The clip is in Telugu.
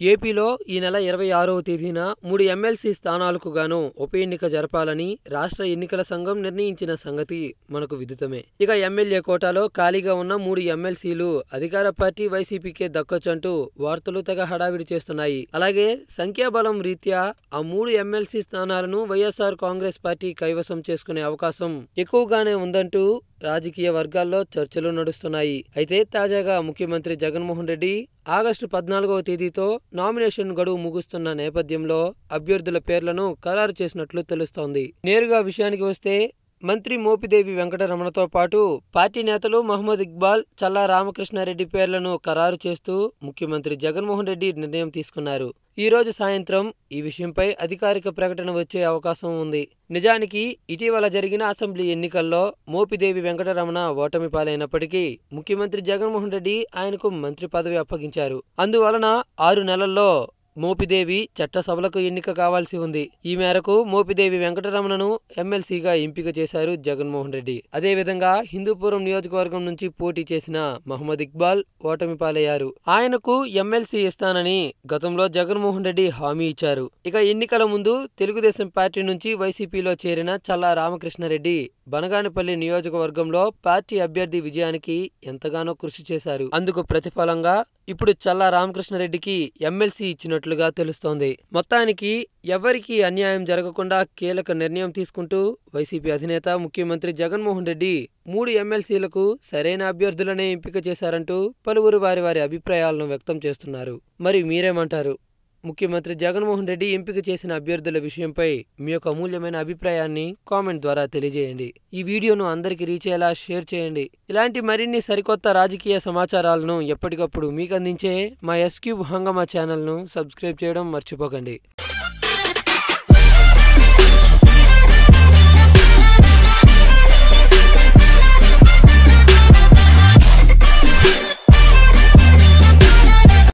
ఏపీలో ఈ నెల ఇరవై ఆరవ తేదీన మూడు ఎమ్మెల్సీ స్థానాలకు గాను ఉప ఎన్నిక జరపాలని రాష్ట్ర ఎన్నికల సంఘం నిర్ణయించిన సంగతి మనకు విదితమే. ఇక ఎమ్మెల్యే కోటాలో ఖాళీగా ఉన్న మూడు ఎమ్మెల్సీలు అధికార పార్టీ వైసీపీకే దక్కొచ్చంటూ వార్తలు తెగ హడావిడి చేస్తున్నాయి. అలాగే సంఖ్యాబలం రీత్యా ఆ మూడు ఎమ్మెల్సీ స్థానాలను వైఎస్ఆర్ కాంగ్రెస్ పార్టీ కైవసం చేసుకునే అవకాశం ఎక్కువగానే ఉందంటూ రాజకీయ వర్గాల్లో చర్చలు నడుస్తున్నాయి. అయితే తాజాగా ముఖ్యమంత్రి జగన్మోహన్ రెడ్డి ఆగస్టు పద్నాలుగవ తేదీతో నామినేషన్ గడువు ముగుస్తున్న నేపథ్యంలో అభ్యర్థుల పేర్లను ఖరారు చేసినట్లు తెలుస్తోంది. నేరుగా విషయానికి వస్తే మంత్రి మోపిదేవి వెంకటరమణతో పాటు పార్టీ నేతలు మహమ్మద్ ఇక్బాల్ చల్లా రామకృష్ణారెడ్డి పేర్లను ఖరారు చేస్తూ ముఖ్యమంత్రి జగన్మోహన్ రెడ్డి నిర్ణయం తీసుకున్నారు. ఈ రోజు సాయంత్రం ఈ విషయంపై అధికారిక ప్రకటన వచ్చే అవకాశం ఉంది. నిజానికి ఇటీవల జరిగిన అసెంబ్లీ ఎన్నికల్లో మోపిదేవి వెంకటరమణ ఓటమి పాలైనప్పటికీ ముఖ్యమంత్రి జగన్మోహన్ రెడ్డి ఆయనకు మంత్రి పదవి అప్పగించారు. అందువలన ఆరు నెలల్లో మోపిదేవి చట్టసభలకు ఎన్నిక కావాల్సి ఉంది. ఈ మేరకు మోపిదేవి వెంకటరమణను ఎమ్మెల్సీగా ఎంపిక చేశారు జగన్మోహన్ రెడ్డి. అదేవిధంగా హిందూపురం నియోజకవర్గం నుంచి పోటీ చేసిన మహమ్మద్ ఇక్బాల్ ఓటమి పాలయ్యారు. ఆయనకు ఎమ్మెల్సీ ఇస్తానని గతంలో జగన్మోహన్ రెడ్డి హామీ ఇచ్చారు. ఇక ఎన్నికల ముందు తెలుగుదేశం పార్టీ నుంచి వైసీపీలో చేరిన చల్లా రామకృష్ణారెడ్డి బనగానపల్లి నియోజకవర్గంలో పార్టీ అభ్యర్థి విజయానికి ఎంతగానో కృషి చేశారు. అందుకు ప్రతిఫలంగా ఇప్పుడు చల్లా రామకృష్ణారెడ్డికి ఎమ్మెల్సీ ఇచ్చినట్లుగా తెలుస్తోంది. మొత్తానికి ఎవరికీ అన్యాయం జరగకుండా కీలక నిర్ణయం తీసుకుంటూ వైసీపీ అధినేత ముఖ్యమంత్రి జగన్మోహన్ రెడ్డి మూడు ఎమ్మెల్సీలకు సరైన అభ్యర్థులనే ఎంపిక చేశారంటూ పలువురు వారి వారి అభిప్రాయాలను వ్యక్తం చేస్తున్నారు. మరి మీరేమంటారు? ముఖ్యమంత్రి జగన్మోహన్ రెడ్డి ఎంపిక చేసిన అభ్యర్థుల విషయంపై మీ యొక్క అమూల్యమైన అభిప్రాయాన్ని కామెంట్ ద్వారా తెలియజేయండి. ఈ వీడియోను అందరికీ రీచ్ అయ్యేలా షేర్ చేయండి. ఇలాంటి మరిన్ని సరికొత్త రాజకీయ సమాచారాలను ఎప్పటికప్పుడు మీకు అందించే మా ఎస్క్యూబ్ హంగమా ఛానల్ను సబ్స్క్రైబ్ చేయడం మర్చిపోకండి.